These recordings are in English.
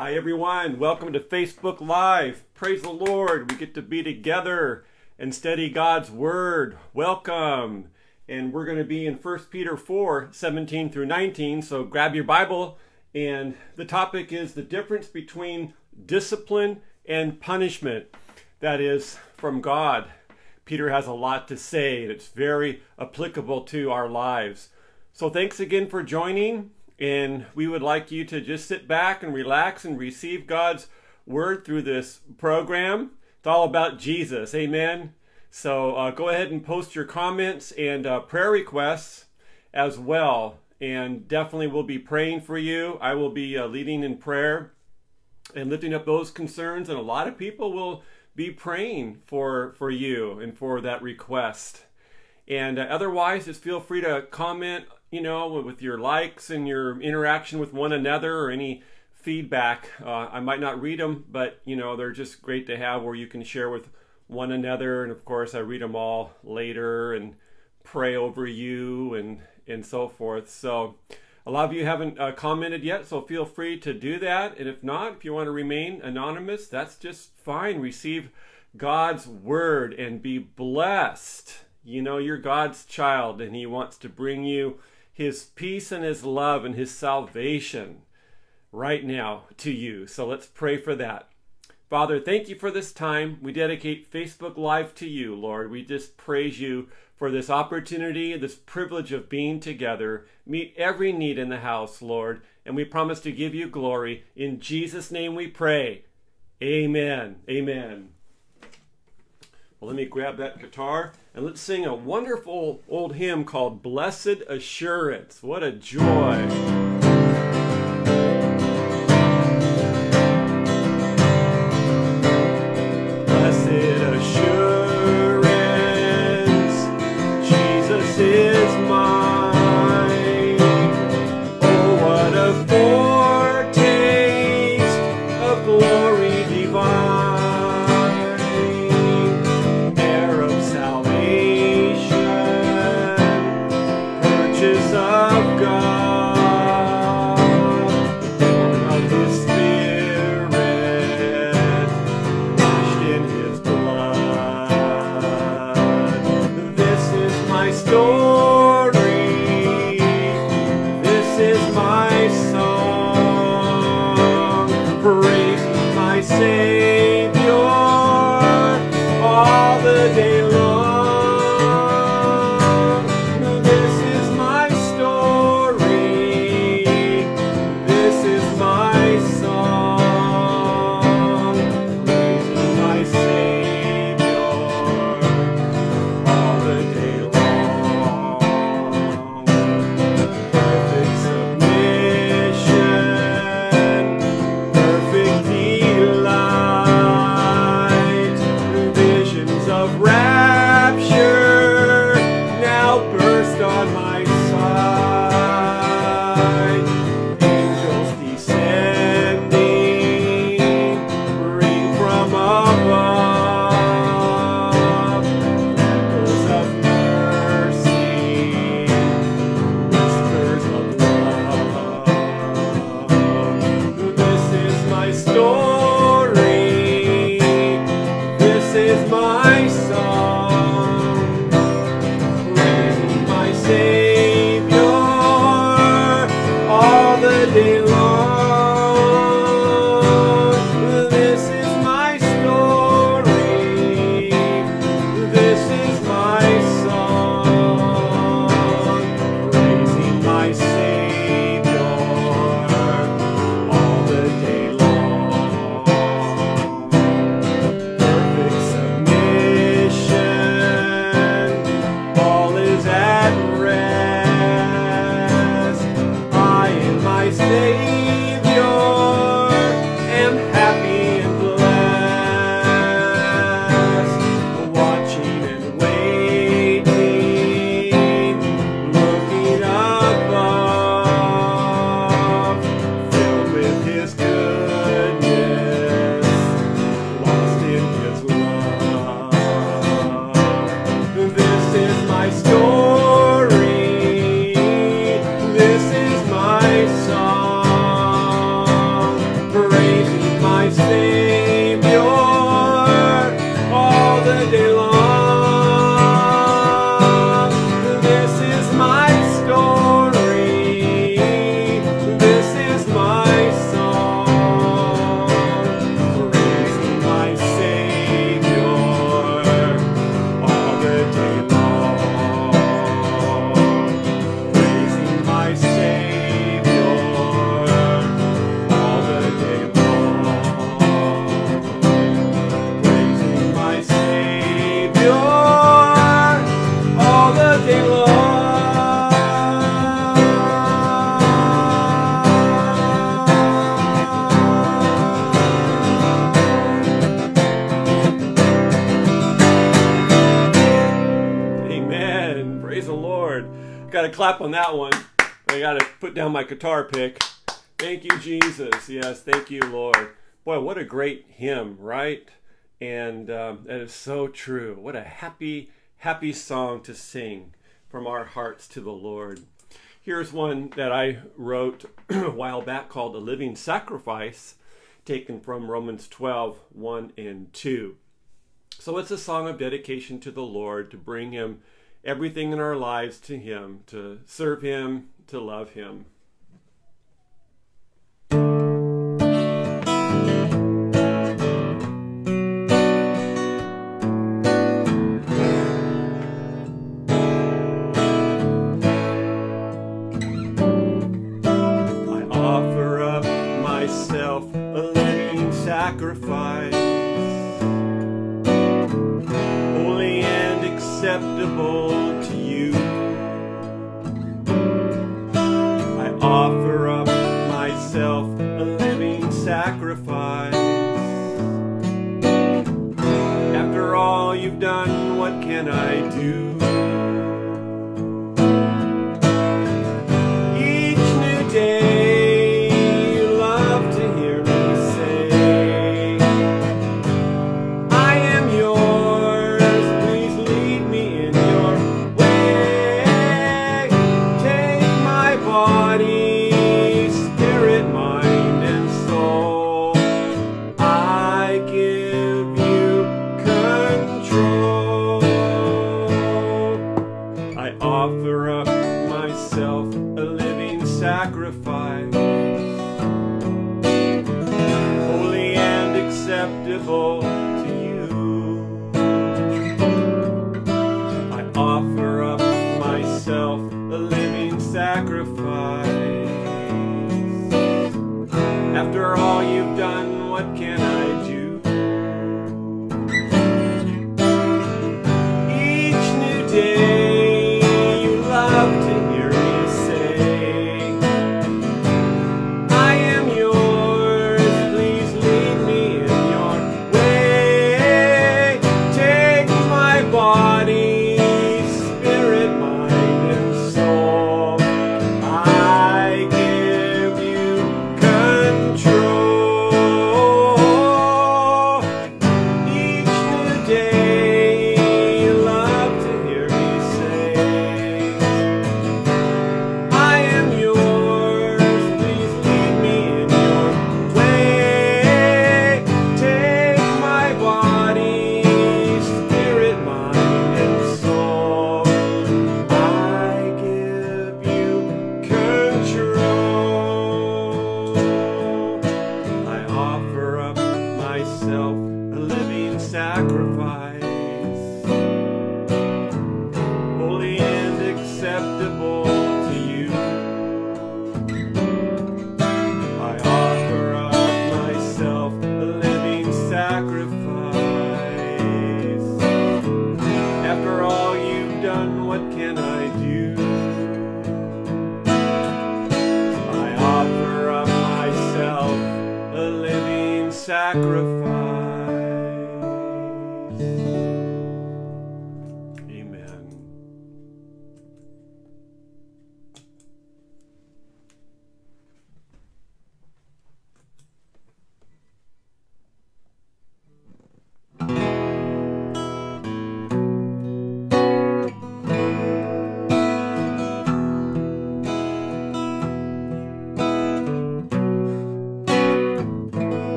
Hi, everyone. Welcome to Facebook Live. Praise the Lord. We get to be together and study God's Word. Welcome. And we're going to be in 1 Peter 4 17 through 19. So grab your Bible. And the topic is the difference between discipline and punishment. That is from God. Peter has a lot to say and it's very applicable to our lives. So thanks again for joining. And we would like you to just sit back and relax and receive God's word through this program. It's all about Jesus. Amen. So uh, go ahead and post your comments and uh, prayer requests as well. And definitely we'll be praying for you. I will be uh, leading in prayer and lifting up those concerns. And a lot of people will be praying for, for you and for that request. And uh, otherwise, just feel free to comment you know, with your likes and your interaction with one another or any feedback. Uh, I might not read them, but you know, they're just great to have where you can share with one another. And of course, I read them all later and pray over you and and so forth. So. A lot of you haven't uh, commented yet, so feel free to do that. And if not, if you want to remain anonymous, that's just fine. Receive God's word and be blessed. You know, you're God's child, and He wants to bring you his peace and his love and his salvation right now to you. So let's pray for that. Father, thank you for this time. We dedicate Facebook Live to you, Lord. We just praise you for this opportunity, this privilege of being together. Meet every need in the house, Lord, and we promise to give you glory. In Jesus' name we pray. Amen. Amen. Well, let me grab that guitar and let's sing a wonderful old hymn called Blessed Assurance. What a joy! Guitar pick. Thank you, Jesus. Yes, thank you, Lord. Boy, what a great hymn, right? And um, that is so true. What a happy, happy song to sing from our hearts to the Lord. Here's one that I wrote a while back called A Living Sacrifice, taken from Romans 12 1 and 2. So it's a song of dedication to the Lord, to bring Him everything in our lives to Him, to serve Him, to love Him. Gave us life again at the cross.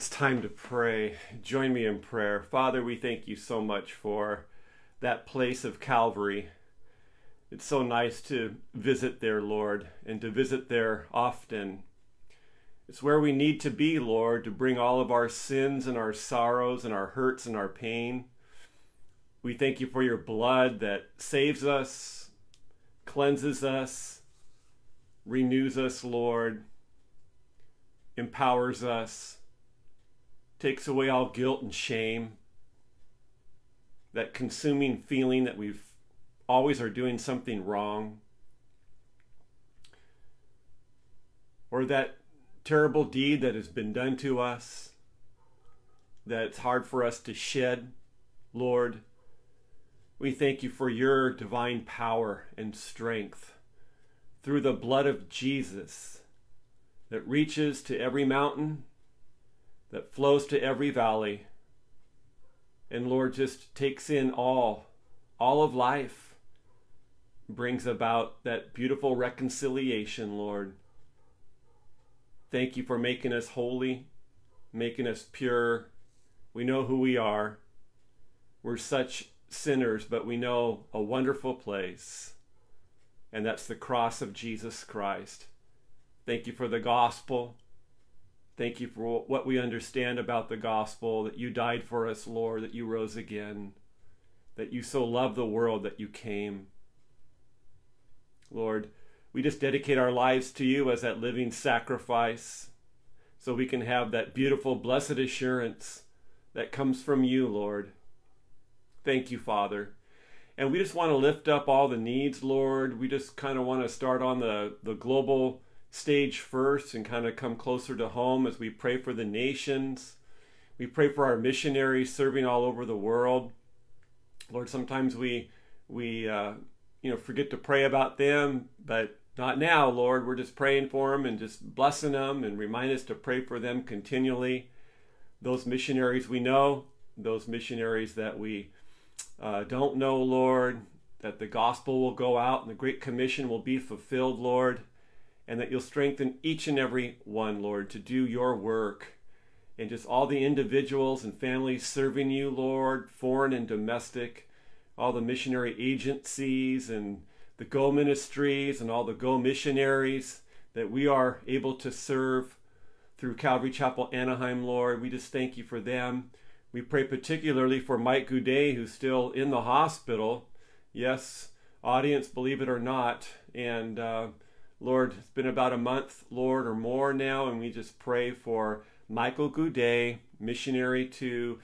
It's time to pray. Join me in prayer. Father, we thank you so much for that place of Calvary. It's so nice to visit there, Lord, and to visit there often. It's where we need to be, Lord, to bring all of our sins and our sorrows and our hurts and our pain. We thank you for your blood that saves us, cleanses us, renews us, Lord, empowers us, takes away all guilt and shame. That consuming feeling that we've always are doing something wrong, or that terrible deed that has been done to us. That it's hard for us to shed, Lord. We thank you for your divine power and strength. Through the blood of Jesus that reaches to every mountain, that flows to every valley. And Lord just takes in all all of life brings about that beautiful reconciliation Lord. Thank you for making us holy making us pure. We know who we are. We're such sinners but we know a wonderful place and that's the cross of Jesus Christ. Thank you for the gospel Thank you for what we understand about the gospel that you died for us, Lord, that you rose again, that you so loved the world that you came. Lord, we just dedicate our lives to you as that living sacrifice so we can have that beautiful, blessed assurance that comes from you, Lord. Thank you, Father. And we just want to lift up all the needs, Lord. We just kind of want to start on the, the global stage first and kind of come closer to home as we pray for the nations. We pray for our missionaries serving all over the world. Lord, sometimes we we uh, you know forget to pray about them, but not now, Lord. We're just praying for them and just blessing them and remind us to pray for them continually. Those missionaries we know, those missionaries that we uh, don't know, Lord, that the gospel will go out and the Great Commission will be fulfilled, Lord and that you'll strengthen each and every one, Lord, to do your work. And just all the individuals and families serving you, Lord, foreign and domestic, all the missionary agencies and the Go ministries and all the Go missionaries that we are able to serve through Calvary Chapel Anaheim, Lord. We just thank you for them. We pray particularly for Mike Goudet, who's still in the hospital. Yes, audience, believe it or not. And, uh, Lord, it's been about a month, Lord, or more now, and we just pray for Michael Goudet, missionary to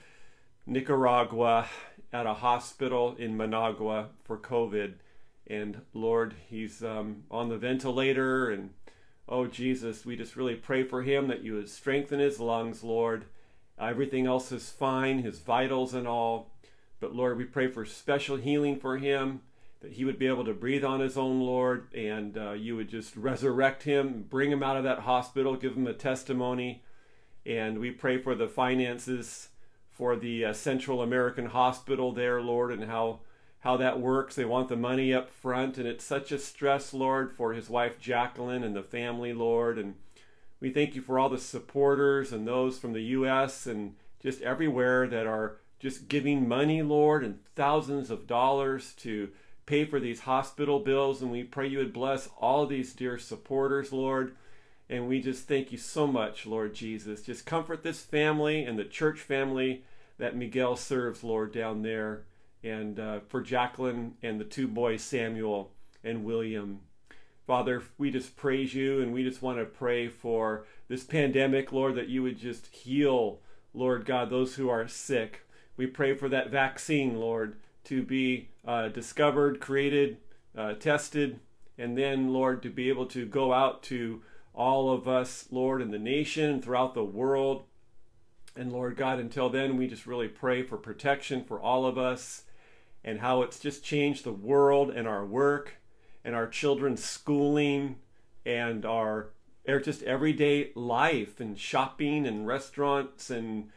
Nicaragua, at a hospital in Managua for COVID. And Lord, he's um, on the ventilator. And oh, Jesus, we just really pray for him that you would strengthen his lungs, Lord. Everything else is fine, his vitals and all. But Lord, we pray for special healing for him, that he would be able to breathe on his own, Lord, and uh, you would just resurrect him, bring him out of that hospital, give him a testimony. And we pray for the finances for the uh, Central American Hospital there, Lord, and how how that works. They want the money up front, and it's such a stress, Lord, for his wife Jacqueline and the family, Lord. And we thank you for all the supporters and those from the U.S. and just everywhere that are just giving money, Lord, and thousands of dollars to pay for these hospital bills. And we pray you would bless all these dear supporters, Lord. And we just thank you so much, Lord Jesus. Just comfort this family and the church family that Miguel serves, Lord, down there. And uh, for Jacqueline and the two boys, Samuel and William. Father, we just praise you and we just want to pray for this pandemic, Lord, that you would just heal, Lord God, those who are sick. We pray for that vaccine, Lord, to be uh, discovered, created, uh, tested, and then, Lord, to be able to go out to all of us, Lord, in the nation, throughout the world. And Lord God, until then, we just really pray for protection for all of us and how it's just changed the world and our work and our children's schooling and our just everyday life and shopping and restaurants and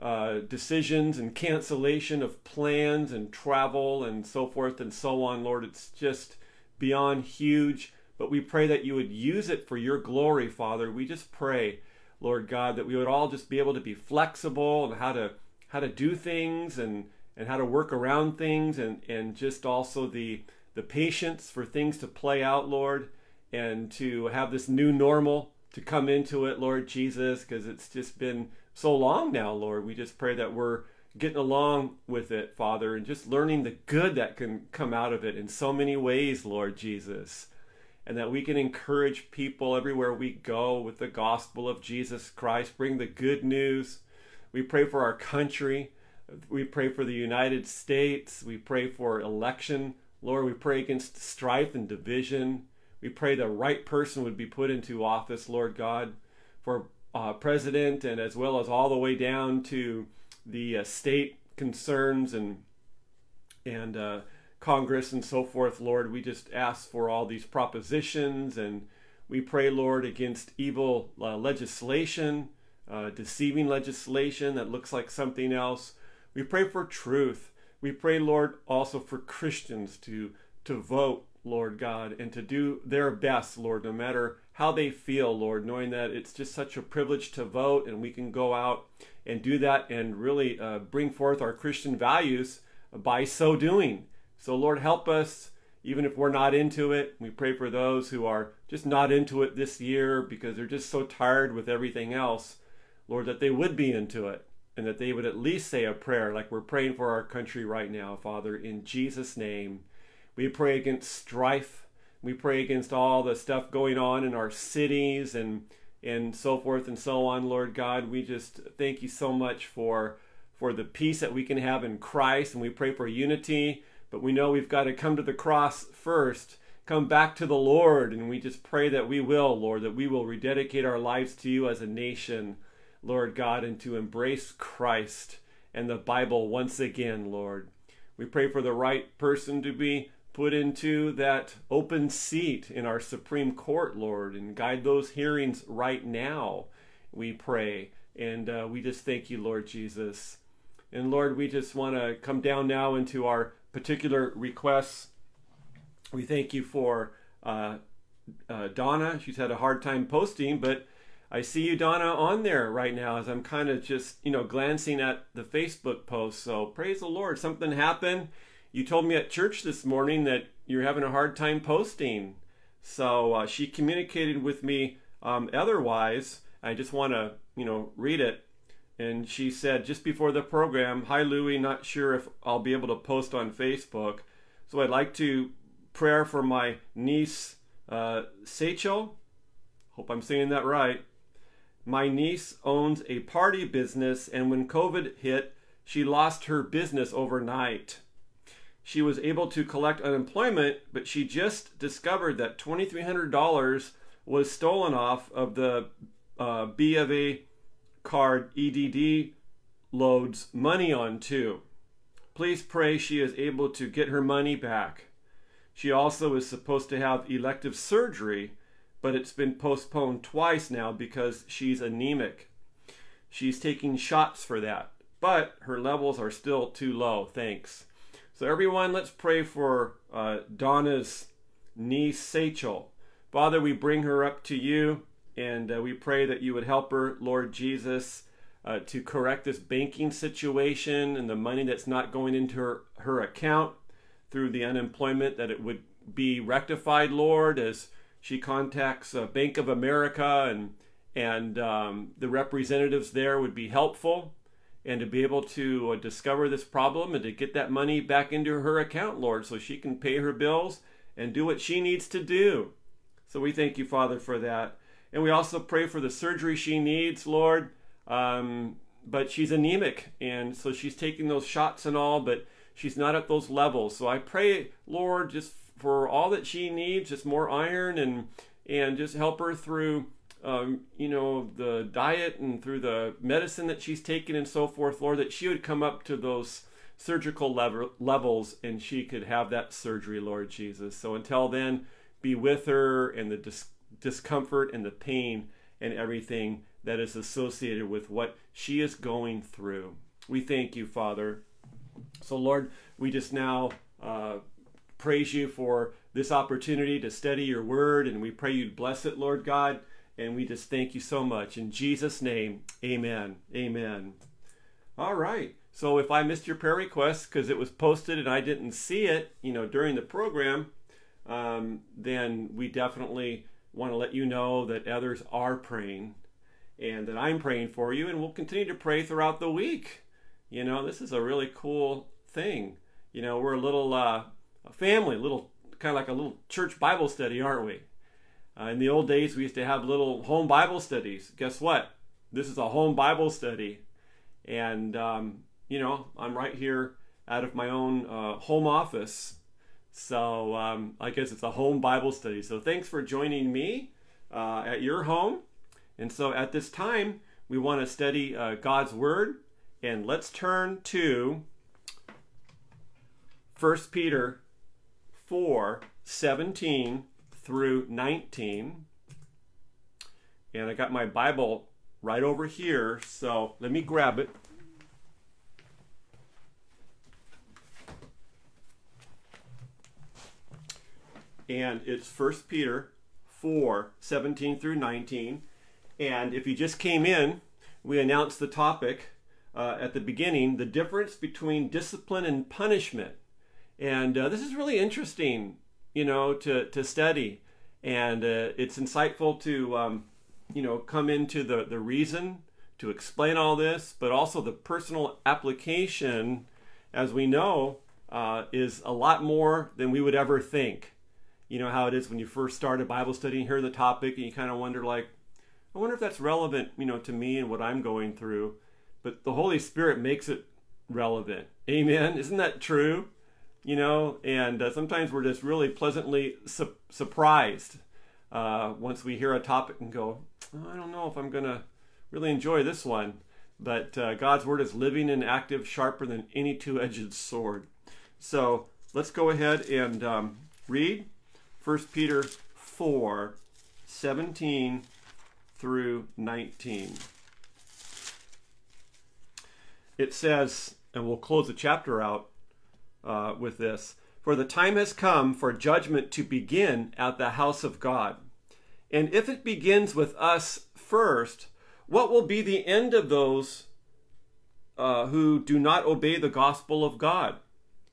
uh, decisions and cancellation of plans and travel and so forth and so on, Lord. It's just beyond huge. But we pray that you would use it for your glory, Father. We just pray, Lord God, that we would all just be able to be flexible and how to how to do things and and how to work around things and and just also the the patience for things to play out, Lord, and to have this new normal to come into it, Lord Jesus, because it's just been so long now, Lord. We just pray that we're getting along with it, Father, and just learning the good that can come out of it in so many ways, Lord Jesus. And that we can encourage people everywhere we go with the gospel of Jesus Christ, bring the good news. We pray for our country. We pray for the United States. We pray for election. Lord, we pray against strife and division. We pray the right person would be put into office, Lord God, for uh, president and as well as all the way down to the uh, state concerns and and uh, Congress and so forth, Lord. We just ask for all these propositions and we pray, Lord, against evil uh, legislation, uh, deceiving legislation that looks like something else. We pray for truth. We pray, Lord, also for Christians to to vote, Lord God, and to do their best, Lord, no matter how they feel, Lord, knowing that it's just such a privilege to vote and we can go out and do that and really uh, bring forth our Christian values by so doing. So, Lord, help us, even if we're not into it. We pray for those who are just not into it this year because they're just so tired with everything else. Lord, that they would be into it and that they would at least say a prayer like we're praying for our country right now, Father, in Jesus' name. We pray against strife we pray against all the stuff going on in our cities and and so forth and so on, Lord God. We just thank you so much for for the peace that we can have in Christ and we pray for unity, but we know we've got to come to the cross first, come back to the Lord, and we just pray that we will, Lord, that we will rededicate our lives to you as a nation, Lord God, and to embrace Christ and the Bible once again, Lord. We pray for the right person to be put into that open seat in our Supreme Court, Lord, and guide those hearings right now, we pray. And uh, we just thank you, Lord Jesus. And Lord, we just want to come down now into our particular requests. We thank you for uh, uh, Donna. She's had a hard time posting, but I see you, Donna, on there right now as I'm kind of just, you know, glancing at the Facebook post. So praise the Lord. Something happened you told me at church this morning that you're having a hard time posting. So uh, she communicated with me um, otherwise. I just want to, you know, read it. And she said just before the program, "Hi Louie, not sure if I'll be able to post on Facebook, so I'd like to prayer for my niece uh, Sachel. Hope I'm saying that right. My niece owns a party business, and when COVID hit, she lost her business overnight. She was able to collect unemployment, but she just discovered that $2,300 was stolen off of the uh, B of A card EDD loads money on too. Please pray she is able to get her money back. She also is supposed to have elective surgery, but it's been postponed twice now because she's anemic. She's taking shots for that, but her levels are still too low. Thanks. So, everyone, let's pray for uh, Donna's niece, Sachel. Father, we bring her up to you, and uh, we pray that you would help her, Lord Jesus, uh, to correct this banking situation and the money that's not going into her, her account through the unemployment, that it would be rectified, Lord, as she contacts uh, Bank of America and and um, the representatives there would be helpful and to be able to uh, discover this problem and to get that money back into her account, Lord, so she can pay her bills and do what she needs to do. So we thank you, Father, for that. And we also pray for the surgery she needs, Lord. Um, but she's anemic, and so she's taking those shots and all, but she's not at those levels. So I pray, Lord, just for all that she needs, just more iron and and just help her through, um, you know, the diet and through the medicine that she's taken and so forth, Lord, that she would come up to those surgical level, levels and she could have that surgery, Lord Jesus. So until then, be with her and the dis- discomfort and the pain and everything that is associated with what she is going through. We thank you, Father. So, Lord, we just now uh, praise you for this opportunity to study your word, and we pray you'd bless it, Lord God. And we just thank you so much. In Jesus' name, amen. Amen. All right. So if I missed your prayer request because it was posted and I didn't see it, you know, during the program, um, then we definitely want to let you know that others are praying and that I'm praying for you, and we'll continue to pray throughout the week. You know, this is a really cool thing. You know, we're a little uh, a family, little kind of like a little church Bible study, aren't we? Uh, in the old days, we used to have little home Bible studies. Guess what? This is a home Bible study, and um, you know, I'm right here out of my own uh, home office so um, I guess it's a home Bible study. So thanks for joining me uh, at your home. And so at this time, we want to study uh, God's Word. And let's turn to 1 Peter 4 17 through 19. And I got my Bible right over here. So let me grab it. and it's First Peter 4 17 through 19. And if you just came in, we announced the topic uh, at the beginning the difference between discipline and punishment. And uh, this is really interesting, you know, to, to study. And uh, it's insightful to, um, you know, come into the, the reason to explain all this, but also the personal application, as we know, uh, is a lot more than we would ever think you know how it is when you first start a Bible study and hear the topic and you kind of wonder like, I wonder if that's relevant, you know, to me and what I'm going through. But the Holy Spirit makes it relevant. Amen. Isn't that true? You know, and uh, sometimes we're just really pleasantly su- surprised uh, once we hear a topic and go, oh, I don't know if I'm going to really enjoy this one. But uh, God's word is living and active, sharper than any two edged sword. So let's go ahead and um, read 1 Peter 4 17 through 19. It says, and we'll close the chapter out uh, with this For the time has come for judgment to begin at the house of God. And if it begins with us first, what will be the end of those uh, who do not obey the gospel of God?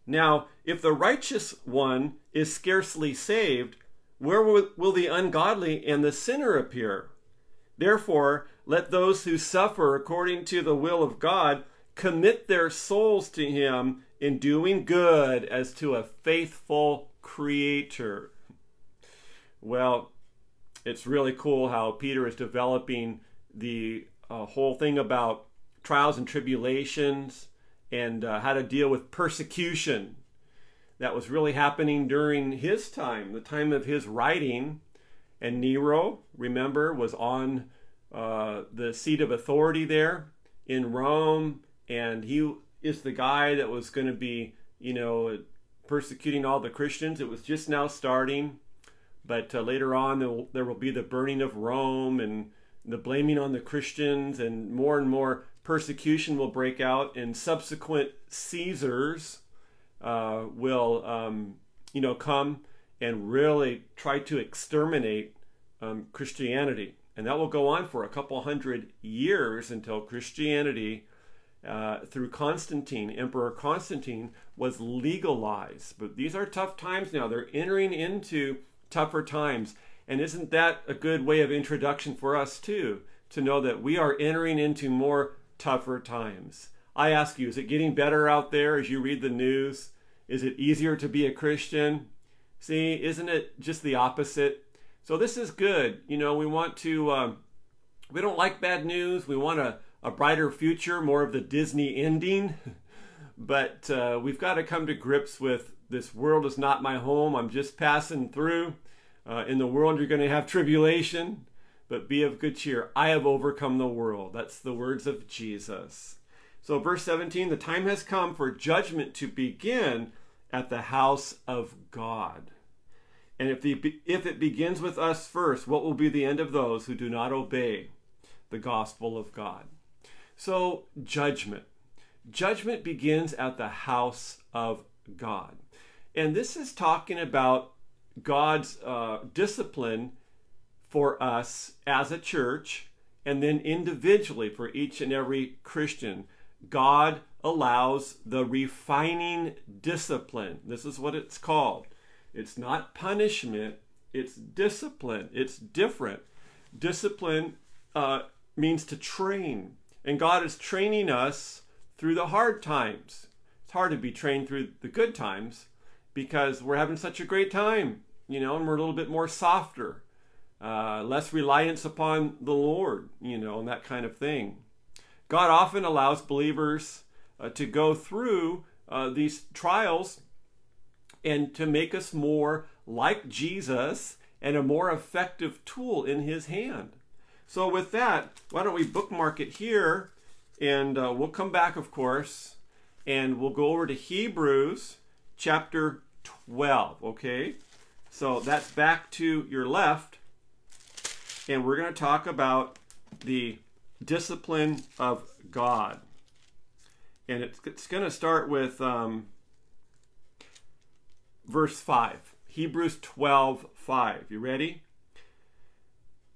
Now, if the righteous one is scarcely saved, where will the ungodly and the sinner appear? Therefore, let those who suffer according to the will of God commit their souls to Him in doing good as to a faithful Creator. Well, it's really cool how Peter is developing the uh, whole thing about trials and tribulations and uh, how to deal with persecution that was really happening during his time, the time of his writing. And Nero, remember, was on uh, the seat of authority there in Rome, and he is the guy that was going to be, you know, persecuting all the Christians. It was just now starting, but uh, later on there will, there will be the burning of Rome and the blaming on the Christians, and more and more persecution will break out, and subsequent Caesars uh, will, um, you know, come and really try to exterminate um, Christianity. And that will go on for a couple hundred years until Christianity, uh, through Constantine, Emperor Constantine, was legalized. But these are tough times now. They're entering into tougher times. And isn't that a good way of introduction for us, too, to know that we are entering into more tougher times? I ask you, is it getting better out there as you read the news? Is it easier to be a Christian? See, isn't it just the opposite? So this is good. You know, we want to, um, we don't like bad news. We want a, a brighter future, more of the Disney ending. but uh, we've got to come to grips with this world is not my home. I'm just passing through. Uh, in the world, you're going to have tribulation, but be of good cheer. I have overcome the world. That's the words of Jesus. So, verse 17 the time has come for judgment to begin at the house of God. And if, the, if it begins with us first, what will be the end of those who do not obey the gospel of God? So, judgment. Judgment begins at the house of God. And this is talking about God's uh, discipline for us as a church and then individually for each and every Christian. God allows the refining discipline. This is what it's called. It's not punishment, it's discipline. It's different. Discipline uh, means to train, and God is training us through the hard times. It's hard to be trained through the good times because we're having such a great time, you know, and we're a little bit more softer, uh, less reliance upon the Lord, you know, and that kind of thing. God often allows believers uh, to go through uh, these trials and to make us more like Jesus and a more effective tool in his hand. So, with that, why don't we bookmark it here? And uh, we'll come back, of course, and we'll go over to Hebrews chapter 12. Okay? So, that's back to your left. And we're going to talk about the discipline of God. And it's, it's going to start with um, verse 5. Hebrews 12, 5. You ready?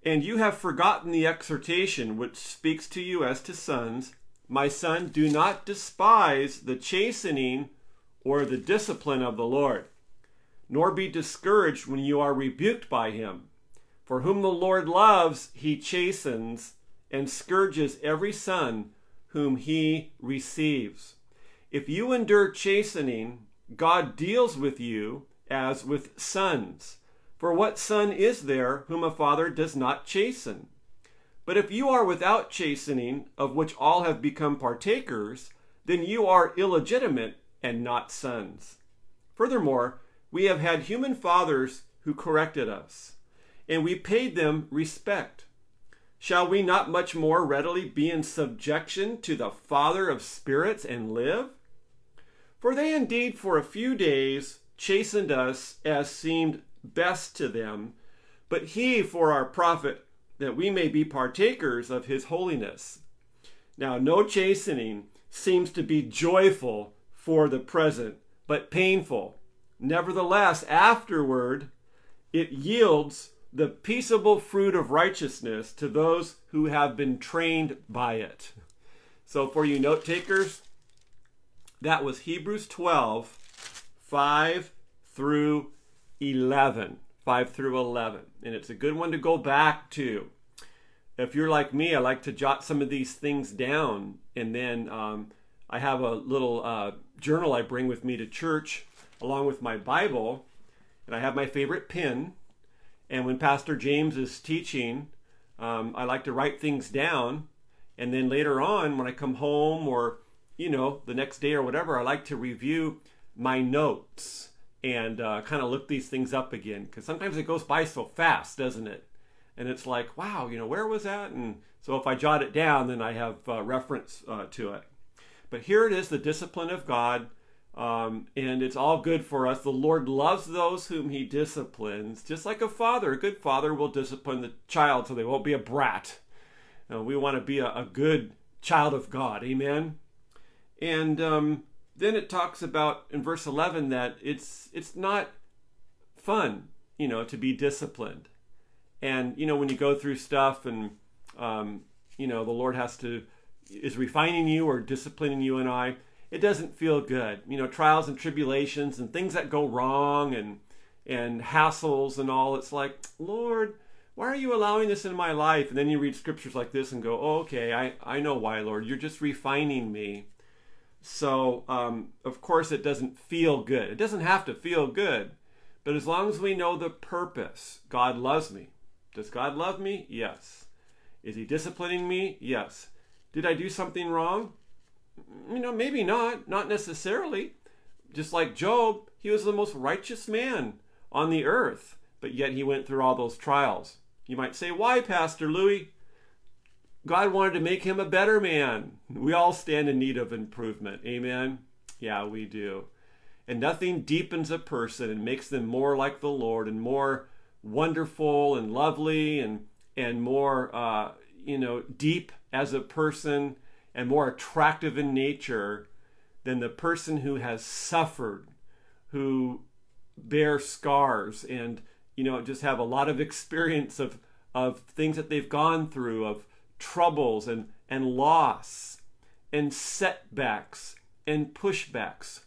And you have forgotten the exhortation which speaks to you as to sons. My son, do not despise the chastening or the discipline of the Lord, nor be discouraged when you are rebuked by him. For whom the Lord loves, he chastens and scourges every son whom he receives. If you endure chastening, God deals with you as with sons. For what son is there whom a father does not chasten? But if you are without chastening, of which all have become partakers, then you are illegitimate and not sons. Furthermore, we have had human fathers who corrected us, and we paid them respect. Shall we not much more readily be in subjection to the Father of spirits and live? For they indeed for a few days chastened us as seemed best to them, but he for our profit, that we may be partakers of his holiness. Now, no chastening seems to be joyful for the present, but painful. Nevertheless, afterward, it yields the peaceable fruit of righteousness to those who have been trained by it. So, for you note takers, that was Hebrews 12, 5 through 11. 5 through 11. And it's a good one to go back to. If you're like me, I like to jot some of these things down. And then um, I have a little uh, journal I bring with me to church along with my Bible. And I have my favorite pen. And when Pastor James is teaching, um, I like to write things down. And then later on, when I come home or you know, the next day or whatever, I like to review my notes and uh, kind of look these things up again because sometimes it goes by so fast, doesn't it? And it's like, wow, you know, where was that? And so if I jot it down, then I have uh, reference uh, to it. But here it is, the discipline of God, um, and it's all good for us. The Lord loves those whom He disciplines, just like a father. A good father will discipline the child so they won't be a brat. Uh, we want to be a, a, good child of God. Amen. And um, then it talks about in verse 11 that it's it's not fun, you know, to be disciplined. And you know, when you go through stuff and um, you know, the Lord has to is refining you or disciplining you and I, it doesn't feel good. You know, trials and tribulations and things that go wrong and and hassles and all. It's like, Lord, why are you allowing this in my life? And then you read scriptures like this and go, oh, okay, I, I know why, Lord. You're just refining me. So, um, of course, it doesn't feel good. It doesn't have to feel good. But as long as we know the purpose, God loves me. Does God love me? Yes. Is He disciplining me? Yes. Did I do something wrong? You know, maybe not. Not necessarily. Just like Job, he was the most righteous man on the earth, but yet he went through all those trials. You might say, why, Pastor Louie? God wanted to make him a better man. We all stand in need of improvement. Amen? Yeah, we do. And nothing deepens a person and makes them more like the Lord and more wonderful and lovely and and more uh, you know deep as a person and more attractive in nature than the person who has suffered, who bear scars and you know just have a lot of experience of of things that they've gone through of troubles and, and loss and setbacks and pushbacks.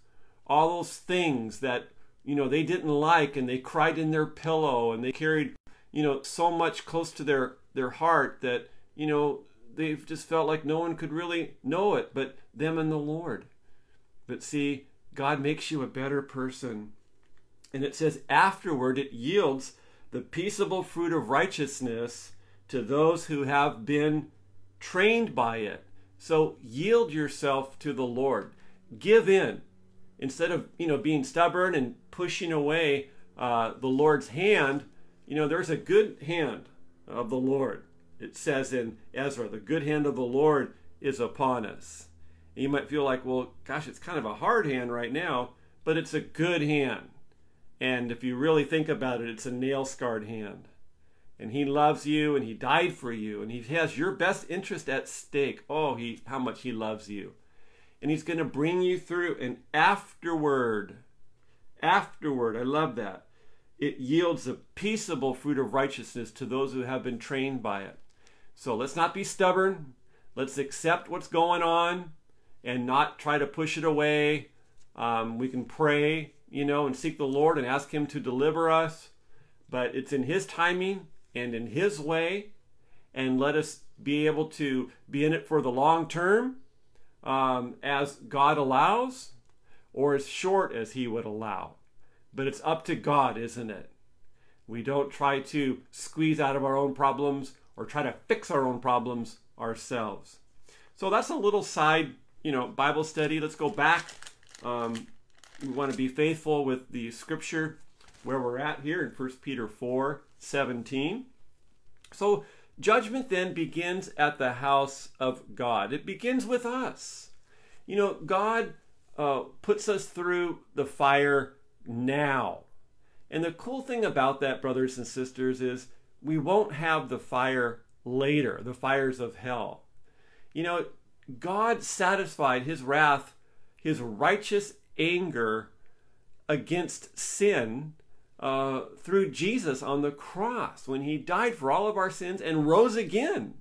All those things that, you know, they didn't like and they cried in their pillow and they carried, you know, so much close to their, their heart that, you know, they've just felt like no one could really know it but them and the Lord. But see, God makes you a better person. And it says afterward it yields the peaceable fruit of righteousness to those who have been trained by it. So yield yourself to the Lord. Give in. Instead of, you know, being stubborn and pushing away uh, the Lord's hand, you know, there's a good hand of the Lord. It says in Ezra, the good hand of the Lord is upon us. And you might feel like, well, gosh, it's kind of a hard hand right now, but it's a good hand. And if you really think about it, it's a nail scarred hand and he loves you and he died for you and he has your best interest at stake. Oh he how much he loves you. And he's going to bring you through and afterward afterward i love that it yields a peaceable fruit of righteousness to those who have been trained by it. So let's not be stubborn. Let's accept what's going on and not try to push it away. Um, we can pray you know and seek the lord and ask him to deliver us. But it's in his timing and in His way, and let us be able to be in it for the long term um, as God allows, or as short as He would allow. But it's up to God, isn't it? We don't try to squeeze out of our own problems or try to fix our own problems ourselves. So that's a little side, you know, Bible study. Let's go back. Um, we want to be faithful with the scripture where we're at here in 1 Peter 4 17. So judgment then begins at the house of God. It begins with us. You know, God uh, puts us through the fire now. And the cool thing about that, brothers and sisters, is we won't have the fire later, the fires of hell. You know, God satisfied his wrath, his righteous anger against sin uh, through Jesus on the cross when he died for all of our sins and rose again.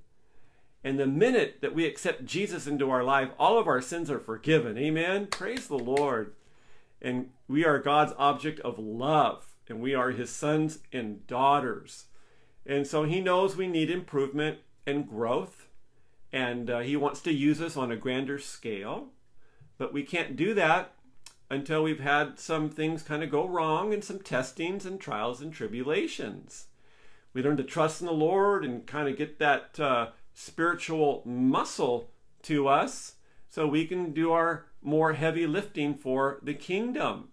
And the minute that we accept Jesus into our life, all of our sins are forgiven. Amen. Praise the Lord. And we are God's object of love, and we are his sons and daughters. And so he knows we need improvement and growth, and uh, he wants to use us on a grander scale. But we can't do that until we've had some things kind of go wrong and some testings and trials and tribulations. We learn to trust in the Lord and kind of get that uh, spiritual muscle to us so we can do our more heavy lifting for the kingdom.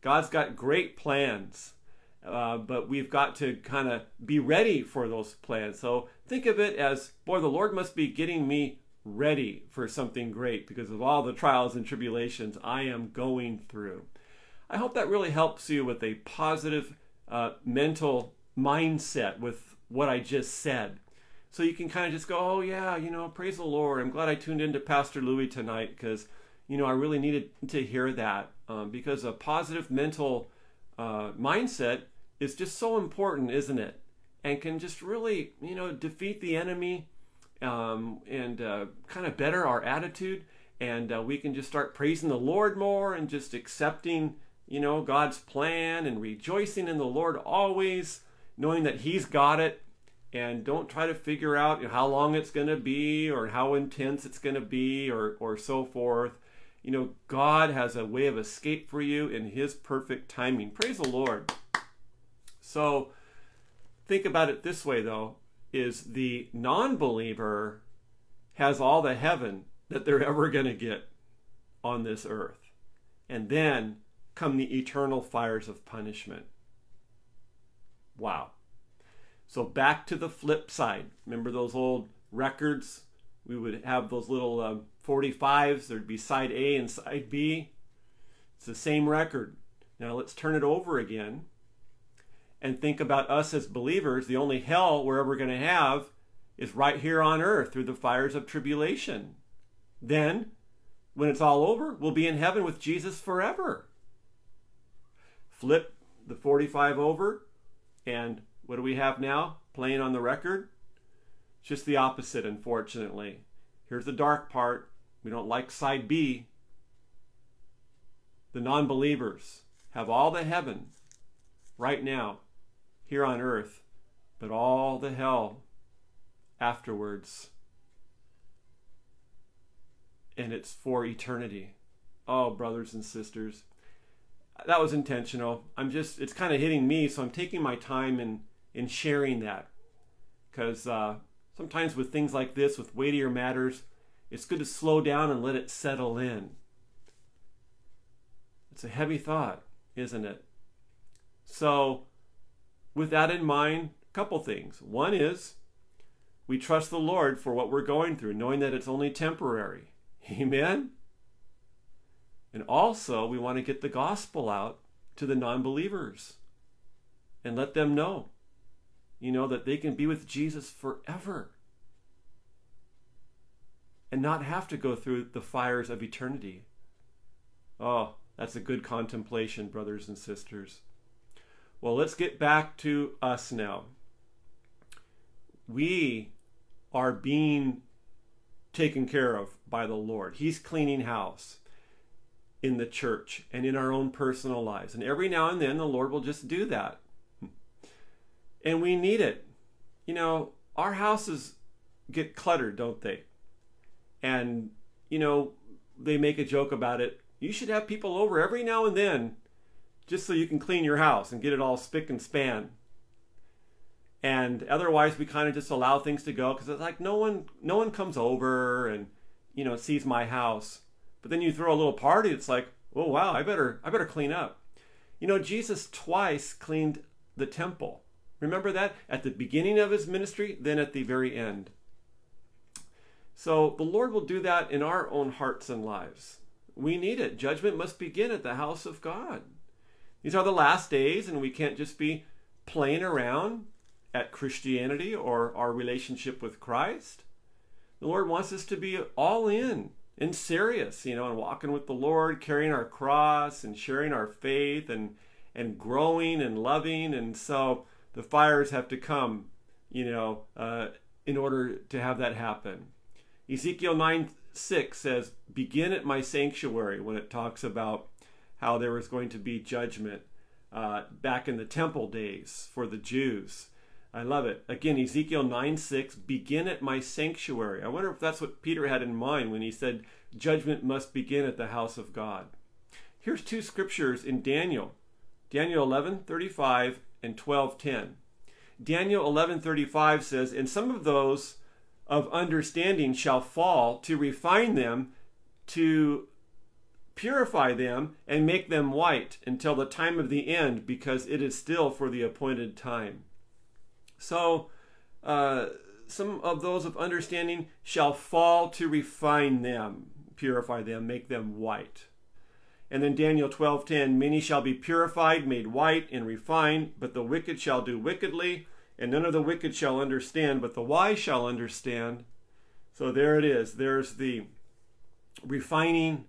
God's got great plans, uh, but we've got to kind of be ready for those plans. So think of it as, boy, the Lord must be getting me ready for something great because of all the trials and tribulations I am going through. I hope that really helps you with a positive uh, mental mindset with what I just said. So you can kind of just go, oh, yeah, you know, praise the Lord. I'm glad I tuned into Pastor Louie tonight because, you know, I really needed to hear that um, because a positive mental uh, mindset is just so important, isn't it? And can just really, you know, defeat the enemy um, and uh, kind of better our attitude. And uh, we can just start praising the Lord more and just accepting, you know, God's plan and rejoicing in the Lord always, knowing that He's got it. And don't try to figure out how long it's going to be or how intense it's going to be or, or so forth. You know, God has a way of escape for you in His perfect timing. Praise the Lord. So think about it this way, though is the non believer has all the heaven that they're ever going to get on this earth. And then come the eternal fires of punishment. Wow. So back to the flip side. Remember those old records? We would have those little um, 45s. There'd be side A and side B. It's the same record. Now let's turn it over again and think about us as believers, the only hell we're ever going to have is right here on earth through the fires of tribulation. Then, when it's all over, we'll be in heaven with Jesus forever. Flip the 45 over, and what do we have now playing on the record? just the opposite, unfortunately. Here's the dark part. We don't like side B. The non believers have all the heaven right now here on earth, but all the hell afterwards. And it's for eternity. Oh, brothers and sisters, that was intentional. I'm just, it's kind of hitting me, so I'm taking my time in, in sharing that. Because uh, sometimes with things like this, with weightier matters, it's good to slow down and let it settle in. It's a heavy thought, isn't it? So, with that in mind, a couple things. One is we trust the Lord for what we're going through, knowing that it's only temporary. Amen? And also, we want to get the gospel out to the non believers and let them know, you know, that they can be with Jesus forever and not have to go through the fires of eternity. Oh, that's a good contemplation, brothers and sisters. Well, let's get back to us now. We are being taken care of by the Lord. He's cleaning house in the church and in our own personal lives. And every now and then the Lord will just do that. And we need it. You know, our houses get cluttered, don't they? And, you know, they make a joke about it. You should have people over every now and then just so you can clean your house and get it all spick and span. And otherwise, we kind of just allow things to go because it's like no one, no one comes over and you know sees my house. But then you throw a little party. It's like, oh wow, I better, I better clean up. You know, Jesus twice cleaned the temple. Remember that at the beginning of his ministry, then at the very end. So the Lord will do that in our own hearts and lives. We need it. Judgment must begin at the house of God. These are the last days, and we can't just be playing around at Christianity or our relationship with Christ. The Lord wants us to be all in and serious, you know, and walking with the Lord, carrying our cross and sharing our faith and and growing and loving. And so the fires have to come, you know, uh, in order to have that happen. Ezekiel 9 6 says, Begin at my sanctuary when it talks about how there was going to be judgment uh, back in the temple days for the Jews. I love it. Again, Ezekiel 9 6, begin at my sanctuary. I wonder if that's what Peter had in mind when he said, judgment must begin at the house of God. Here's two scriptures in Daniel Daniel 11 35 and 12 10. Daniel 11 35 says, And some of those of understanding shall fall to refine them to purify them and make them white until the time of the end, because it is still for the appointed time. So, uh, some of those of understanding shall fall to refine them, purify them, make them white. And then Daniel 12:10, many shall be purified, made white, and refined, but the wicked shall do wickedly, and none of the wicked shall understand, but the wise shall understand. So there it is. There's the refining.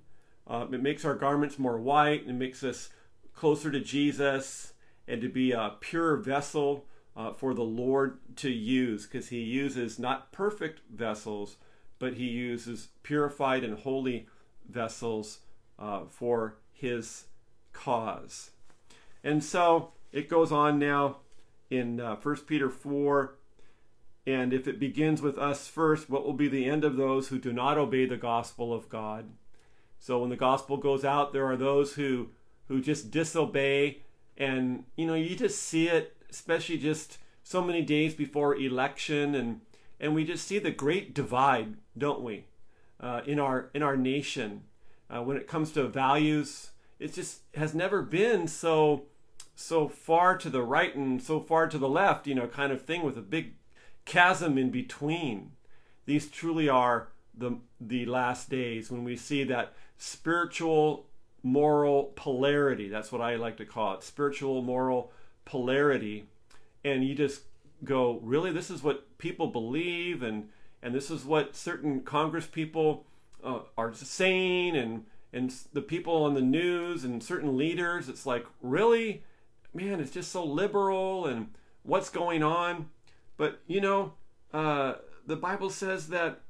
Uh, it makes our garments more white. It makes us closer to Jesus and to be a pure vessel uh, for the Lord to use because He uses not perfect vessels, but He uses purified and holy vessels uh, for His cause. And so it goes on now in uh, 1 Peter 4. And if it begins with us first, what will be the end of those who do not obey the gospel of God? So when the gospel goes out, there are those who who just disobey, and you know you just see it, especially just so many days before election, and and we just see the great divide, don't we, uh, in our in our nation uh, when it comes to values. It just has never been so so far to the right and so far to the left, you know, kind of thing with a big chasm in between. These truly are the the last days when we see that spiritual moral polarity. That's what I like to call it. Spiritual moral polarity. And you just go, really this is what people believe and and this is what certain congress people uh, are saying and and the people on the news and certain leaders it's like really man, it's just so liberal and what's going on. But, you know, uh, the Bible says that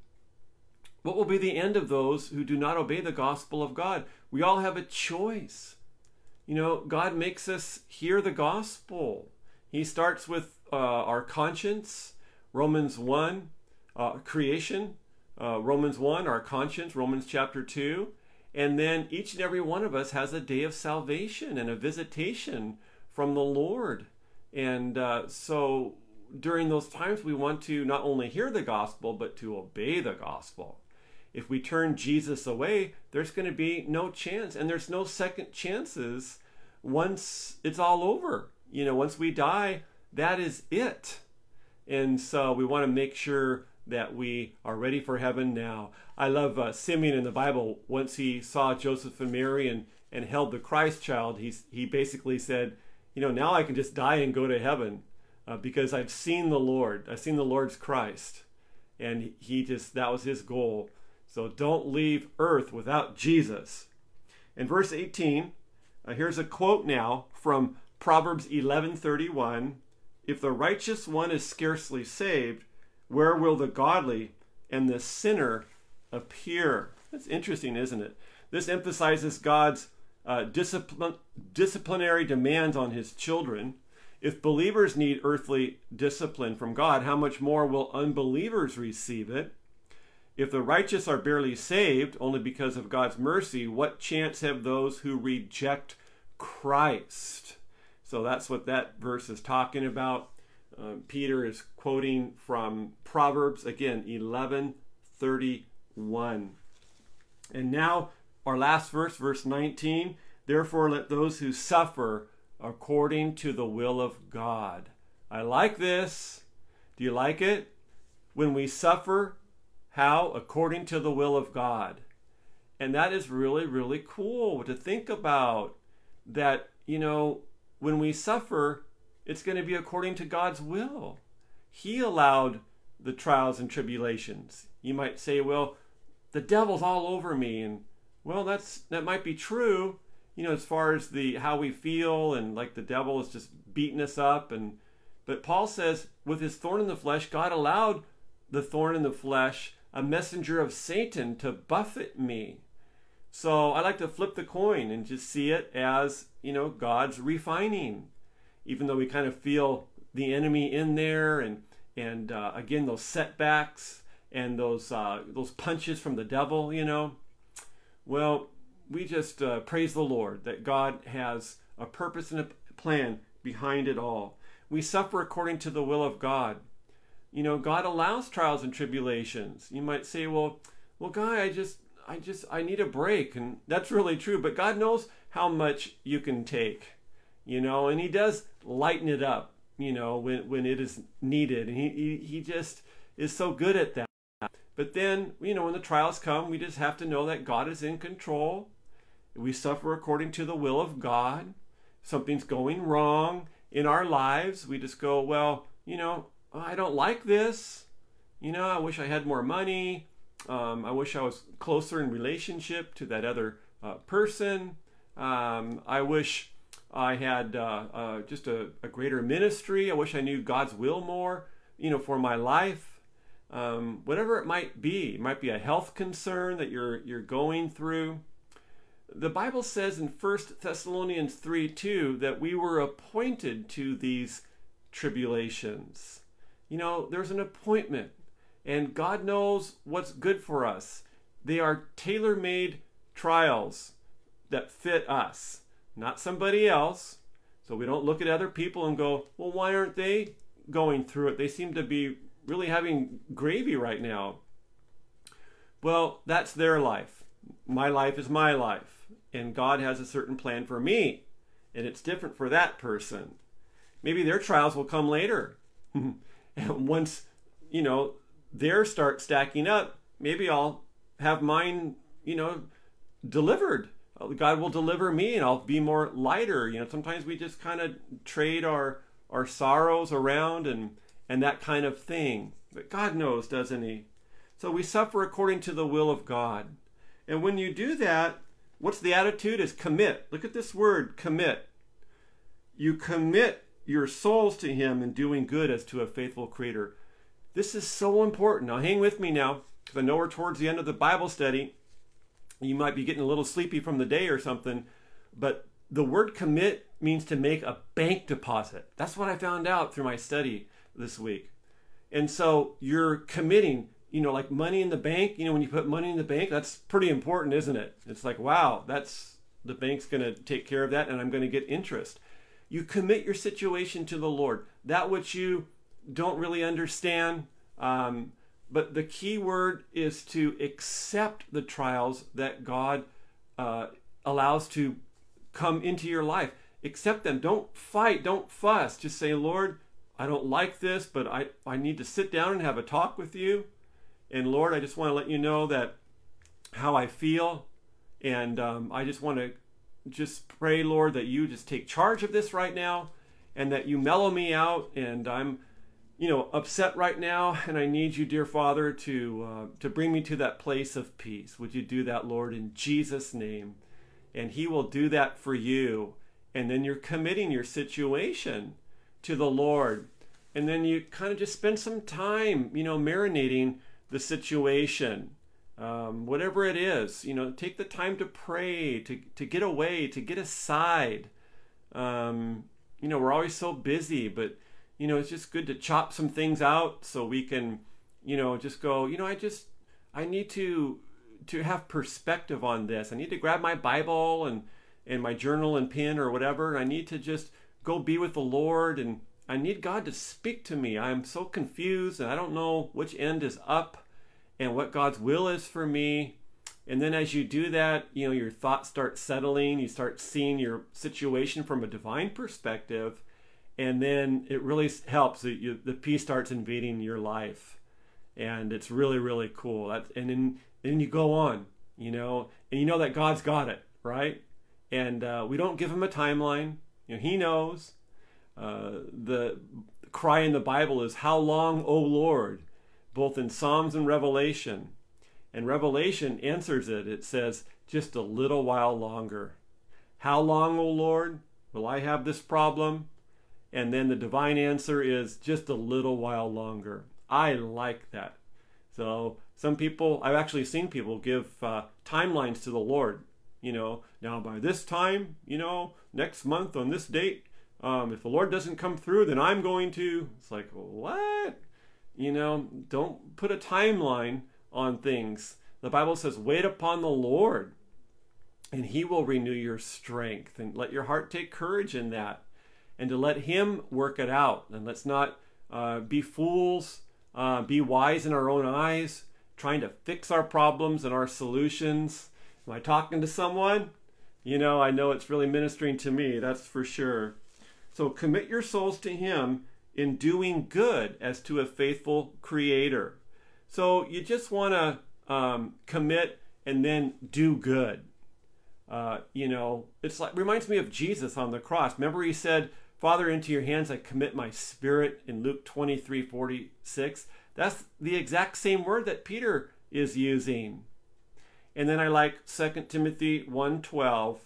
what will be the end of those who do not obey the gospel of God? We all have a choice. You know, God makes us hear the gospel. He starts with uh, our conscience, Romans 1, uh, creation, uh, Romans 1, our conscience, Romans chapter 2. And then each and every one of us has a day of salvation and a visitation from the Lord. And uh, so during those times, we want to not only hear the gospel, but to obey the gospel. If we turn Jesus away, there's going to be no chance, and there's no second chances once it's all over. You know, once we die, that is it. And so we want to make sure that we are ready for heaven now. I love uh, Simeon in the Bible. Once he saw Joseph and Mary and, and held the Christ child, he's, he basically said, you know, now I can just die and go to heaven uh, because I've seen the Lord. I've seen the Lord's Christ. And he just, that was his goal. So don't leave earth without Jesus. In verse 18, uh, here's a quote now from Proverbs 11:31. If the righteous one is scarcely saved, where will the godly and the sinner appear? That's interesting, isn't it? This emphasizes God's uh, discipline, disciplinary demands on his children. If believers need earthly discipline from God, how much more will unbelievers receive it? If the righteous are barely saved only because of God's mercy, what chance have those who reject Christ? So that's what that verse is talking about. Uh, Peter is quoting from Proverbs again, eleven thirty-one. And now our last verse, verse 19. Therefore, let those who suffer according to the will of God. I like this. Do you like it? When we suffer, how? According to the will of God. And that is really, really cool to think about. That, you know, when we suffer, it's going to be according to God's will. He allowed the trials and tribulations. You might say, well, the devil's all over me and well, that's that might be true, you know, as far as the how we feel and like the devil is just beating us up and but Paul says with his thorn in the flesh, God allowed the thorn in the flesh, a messenger of Satan to buffet me. So I like to flip the coin and just see it as, you know, God's refining. Even though we kind of feel the enemy in there and and uh, again those setbacks and those uh, those punches from the devil, you know, well, we just uh, praise the Lord that God has a purpose and a plan behind it all. We suffer according to the will of God. You know, God allows trials and tribulations. You might say, well, well, guy I just, I just I need a break. And that's really true but God knows how much you can take you know and he does lighten it up you know when when it is needed. And he he, he just is so good at that. But then you know when the trials come we just have to know that God is in control. We suffer according to the will of God. Something's going wrong in our lives. We just go well you know I don't like this you know I wish I had more money um, I wish I was closer in relationship to that other uh, person. Um, I wish I had uh, uh, just a, a, greater ministry. I wish I knew God's will more, you know, for my life. Um, whatever it might be, it might be a health concern that you're you're going through. The Bible says in 1 Thessalonians 3 2 that we were appointed to these tribulations. You know, there's an appointment and God knows what's good for us. They are tailor made trials that fit us, not somebody else. So we don't look at other people and go, well, why aren't they going through it? They seem to be really having gravy right now. Well, that's their life. My life is my life. And God has a certain plan for me. And it's different for that person. Maybe their trials will come later. and once, you know, theirs start stacking up, maybe I'll have mine, you know, delivered. Uh, God will deliver me and I'll be more lighter. You know, sometimes we just kind of trade our our sorrows around and and that kind of thing. But God knows, doesn't he? So we suffer according to the will of God. And when you do that, what's the attitude is commit. Look at this word, commit. You commit your souls to him in doing good as to a faithful creator. This is so important. Now, hang with me now, because I know we're towards the end of the Bible study. You might be getting a little sleepy from the day or something, but the word commit means to make a bank deposit. That's what I found out through my study this week. And so you're committing, you know, like money in the bank. You know, when you put money in the bank, that's pretty important, isn't it? It's like, wow, that's the bank's going to take care of that and I'm going to get interest. You commit your situation to the Lord. That which you don't really understand. Um, but the key word is to accept the trials that God uh, allows to come into your life. Accept them. Don't fight. Don't fuss. Just say, Lord, I don't like this, but I, I need to sit down and have a talk with you. And Lord, I just want to let you know that how I feel. And um, I just want to just pray, Lord, that you just take charge of this right now and that you mellow me out. And I'm you know, upset right now, and I need you, dear Father, to uh, to bring me to that place of peace. Would you do that, Lord, in Jesus' name? And He will do that for you. And then you're committing your situation to the Lord, and then you kind of just spend some time, you know, marinating the situation, um, whatever it is. You know, take the time to pray, to to get away, to get aside. Um, you know, we're always so busy, but you know, it's just good to chop some things out so we can, you know, just go, you know, I just, I need to, to have perspective on this. I need to grab my Bible and, and my journal and pen or whatever. And I need to just go be with the Lord and I need God to speak to me. I'm so confused and I don't know which end is up and what God's will is for me. And then as you do that, you know, your thoughts start settling. You start seeing your situation from a divine perspective. And then it really helps you, the peace starts invading your life. And it's really really cool. That and then then you go on you know and you know that god's got it right? And uh, we don't give him a timeline. You know he knows. Uh, the cry in the bible is how long o lord both in psalms and revelation and revelation answers it it says just a little while longer how long o lord will i have this problem and then the divine answer is just a little while longer. I like that. So some people, I've actually seen people give uh, timelines to the Lord. You know, now by this time, you know, next month on this date, um, if the Lord doesn't come through, then I'm going to. It's like, what? You know, don't put a timeline on things. The Bible says, wait upon the Lord, and He will renew your strength. And let your heart take courage in that and to let Him work it out. And let's not uh, be fools, uh, be wise in our own eyes, trying to fix our problems and our solutions. Am I talking to someone? You know, I know it's really ministering to me, that's for sure. So commit your souls to Him in doing good as to a faithful Creator. So you just want to um, commit and then do good. Uh, you know, it's like reminds me of Jesus on the cross. Remember, he said, "Father, into your hands I commit my spirit." In Luke twenty three forty six. That's the exact same word that Peter is using. And then I like 2 Timothy 1:12.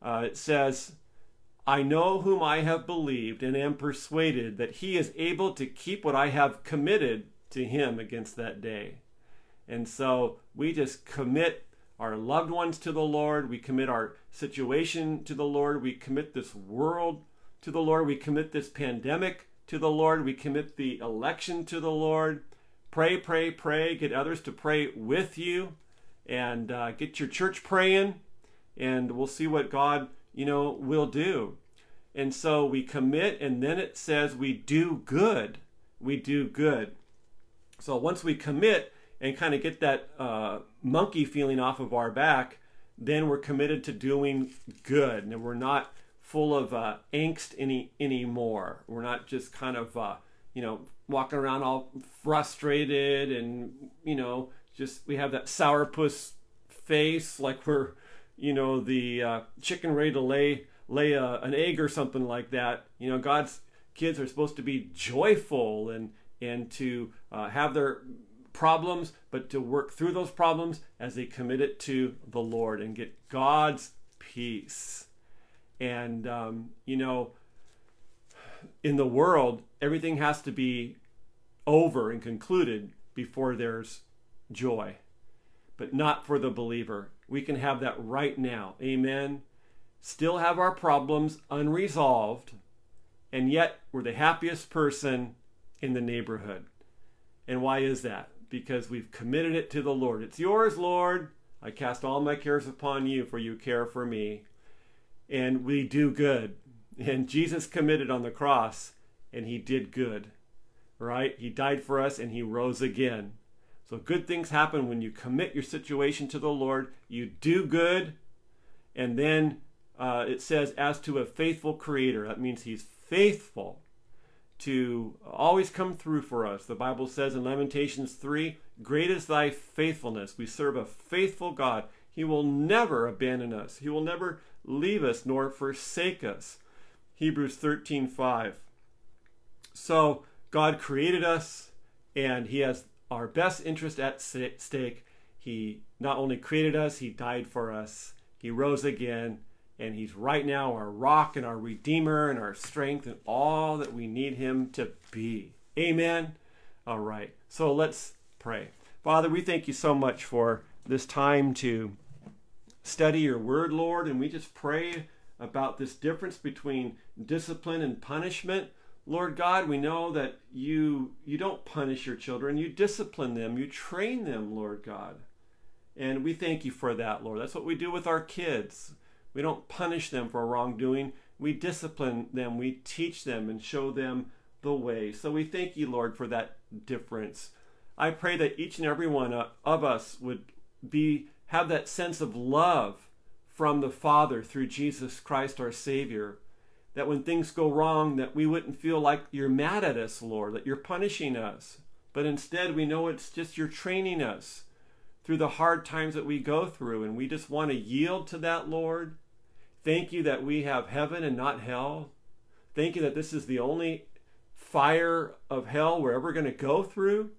Uh, it says, "I know whom I have believed and am persuaded that he is able to keep what I have committed to him against that day." And so we just commit our loved ones to the Lord, we commit our situation to the Lord, we commit this world to the Lord, we commit this pandemic to the Lord. We commit the election to the Lord. Pray, pray, pray. Get others to pray with you and uh, get your church praying, and we'll see what God, you know, will do. And so we commit, and then it says we do good. We do good. So once we commit and kind of get that uh, monkey feeling off of our back, then we're committed to doing good. And we're not full of uh, angst any anymore. We're not just kind of uh, you know walking around all frustrated and you know just we have that sourpuss face like we're you know the uh, chicken ready to lay lay a, an egg or something like that. You know God's kids are supposed to be joyful and and to uh, have their problems, but to work through those problems as they commit it to the Lord and get God's peace. And, um, you know, in the world, everything has to be over and concluded before there's joy, but not for the believer. We can have that right now. Amen. Still have our problems unresolved, and yet we're the happiest person in the neighborhood. And why is that? Because we've committed it to the Lord. It's yours, Lord. I cast all my cares upon you, for you care for me and we do good. And Jesus committed on the cross and he did good, right? He died for us and he rose again. So good things happen when you commit your situation to the Lord, you do good, and then uh, it says, as to a faithful creator. That means he's faithful to always come through for us. The Bible says in Lamentations 3 Great is thy faithfulness. We serve a faithful God. He will never abandon us, He will never leave us nor forsake us. Hebrews 13:5. So God created us and he has our best interest at stake. He not only created us, he died for us. He rose again and he's right now our rock and our redeemer and our strength and all that we need him to be. Amen. All right. So let's pray. Father, we thank you so much for this time to study your word, Lord, and we just pray about this difference between discipline and punishment. Lord God, we know that you you don't punish your children, you discipline them, you train them, Lord God. And we thank you for that, Lord. That's what we do with our kids. We don't punish them for wrongdoing. We discipline them, we teach them and show them the way. So we thank you, Lord, for that difference. I pray that each and every one of us would be have that sense of love from the Father through Jesus Christ our Savior. That when things go wrong, that we wouldn't feel like you're mad at us, Lord, that you're punishing us. But instead, we know it's just you're training us through the hard times that we go through. And we just want to yield to that, Lord. Thank you that we have heaven and not hell. Thank you that this is the only fire of hell we're ever going to go through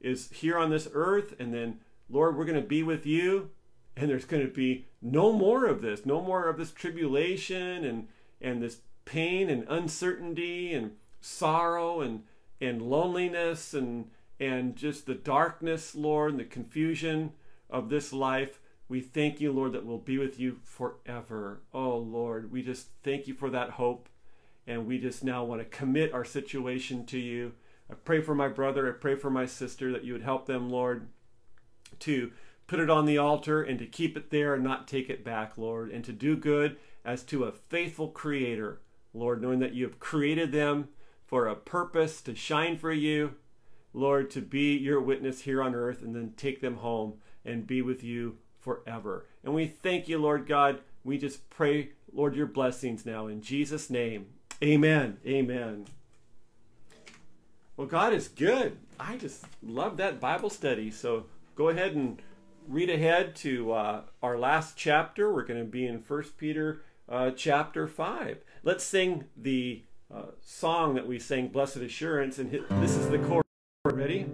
is here on this earth. And then, Lord, we're going to be with you and there's going to be no more of this no more of this tribulation and and this pain and uncertainty and sorrow and and loneliness and and just the darkness lord and the confusion of this life. We thank you lord that we'll be with you forever. Oh lord we just thank you for that hope. And we just now want to commit our situation to you. I pray for my brother. I pray for my sister that you would help them lord to put it on the altar and to keep it there and not take it back, Lord, and to do good as to a faithful Creator, Lord, knowing that you have created them for a purpose to shine for you. Lord, to be your witness here on earth and then take them home and be with you forever. And we thank you, Lord God. We just pray, Lord, your blessings now in Jesus' name. Amen. Amen. Well, God is good. I just love that Bible study. So go ahead and read ahead to uh, our last chapter. We're going to be in First Peter uh, chapter 5. Let's sing the uh, song that we sang, Blessed Assurance, and hit, this is the chorus. Ready?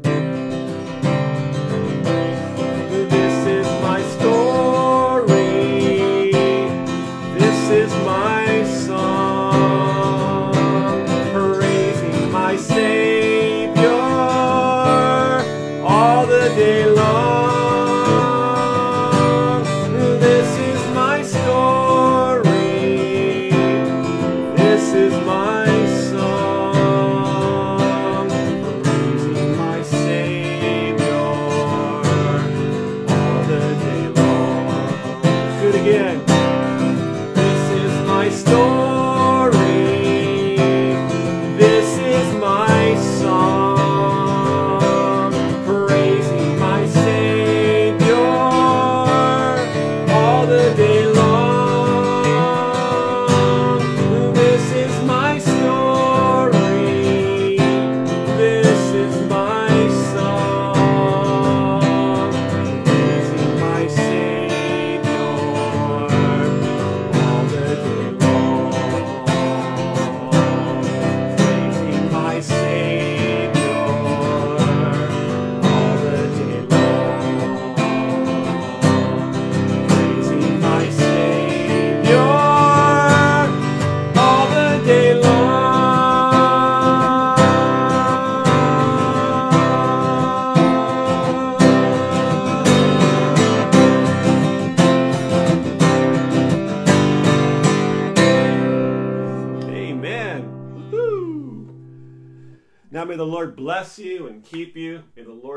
Story.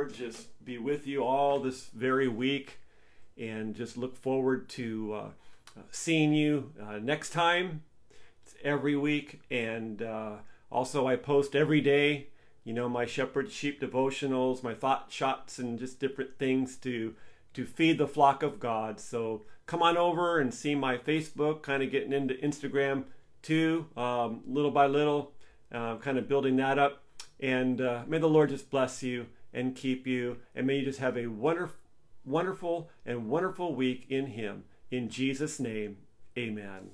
Lord just be with you all this very week. And just look forward to uh, uh, seeing you uh, next time. It's every week. And uh, also, I post every day, you know, my shepherd sheep devotionals, my thought shots, and just different things to to feed the flock of God. So come on over and see my Facebook, kind of getting into Instagram too, um, little by little, uh, kind of building that up. And uh, may the Lord just bless you and keep you, and may you just have a wonderful, wonderful, and wonderful week in Him. In Jesus' name, amen.